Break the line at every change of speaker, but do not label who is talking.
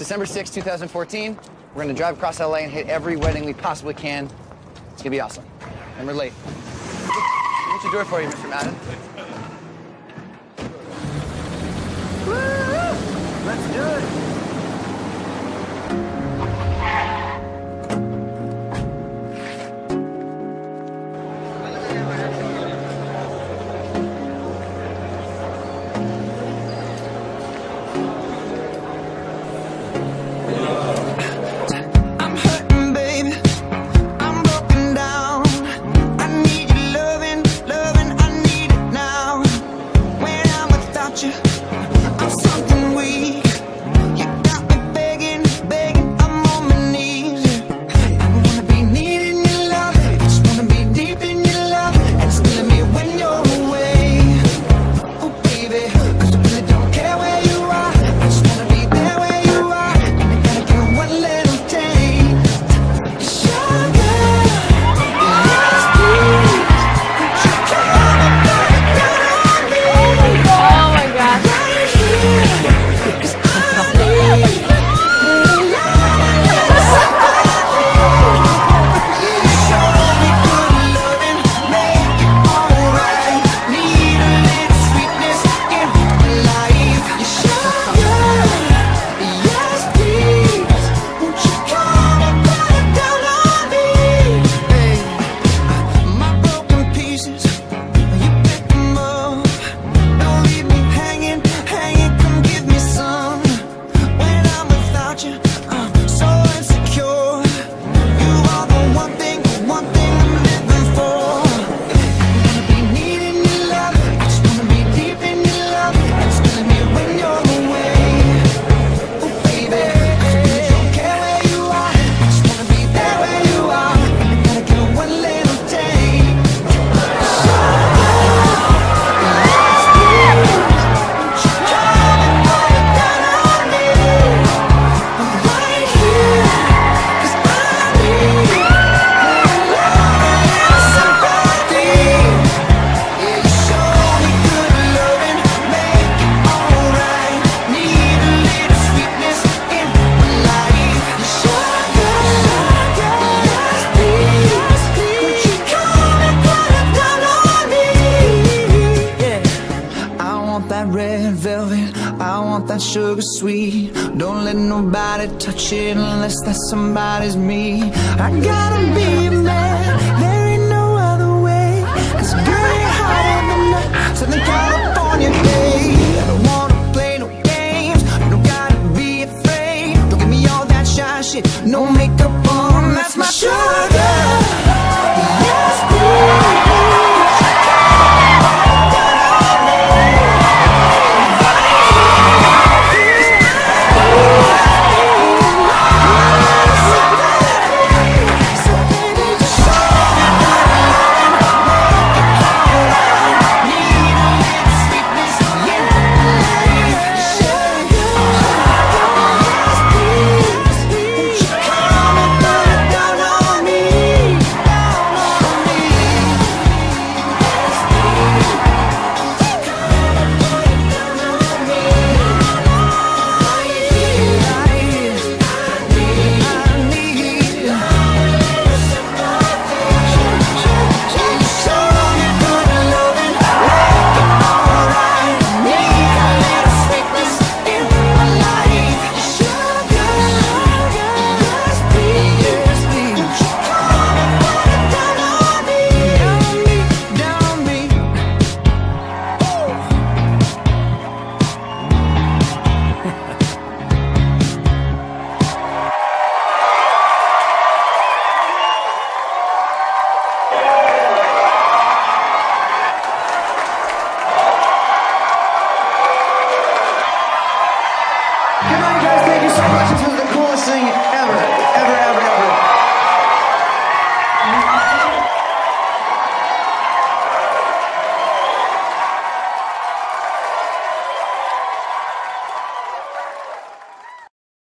December 6, 2014. We're gonna drive across LA and hit every wedding we possibly can. It's gonna be awesome. And we're late. What's your door for you, Mr. Madden? Let's do it.
that sugar sweet. Don't let nobody touch it unless that somebody's me. I gotta be a man amazing ever.